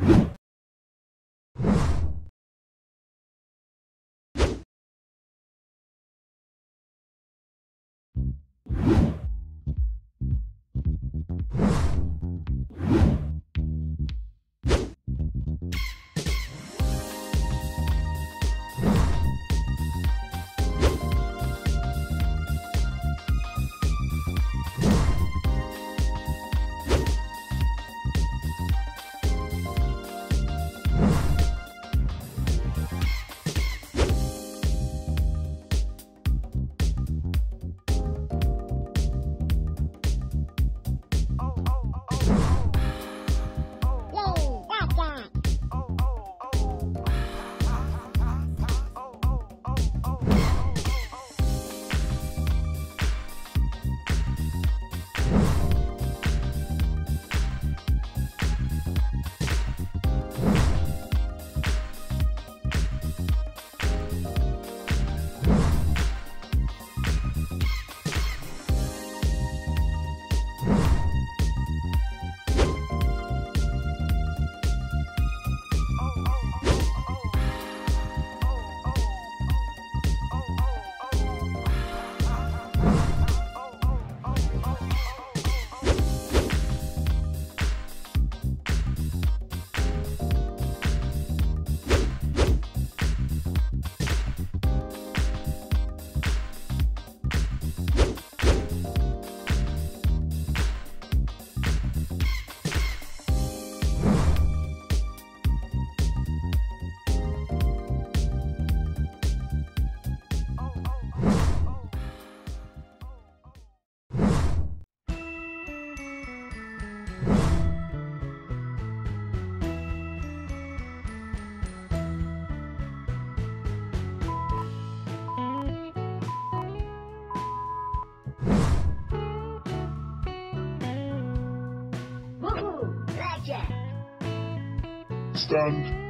Yay, Stand.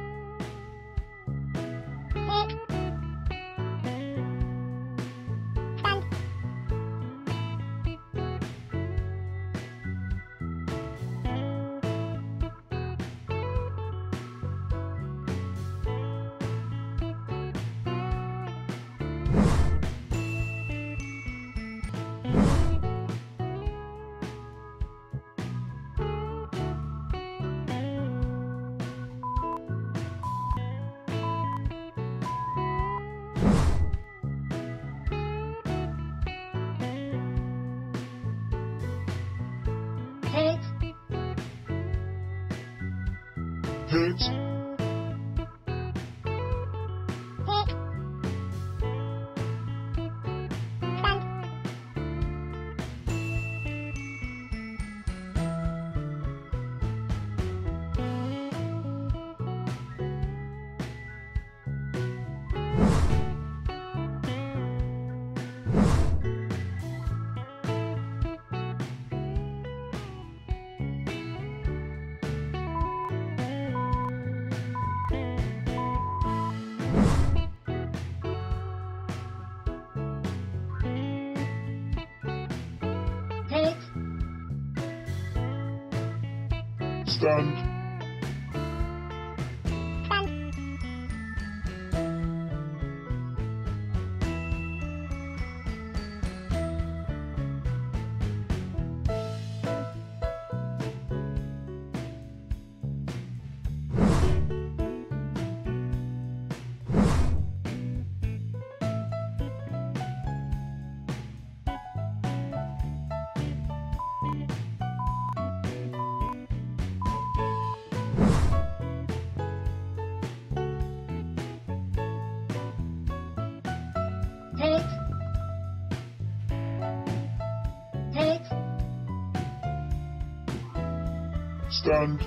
Hit. Stand. Stand.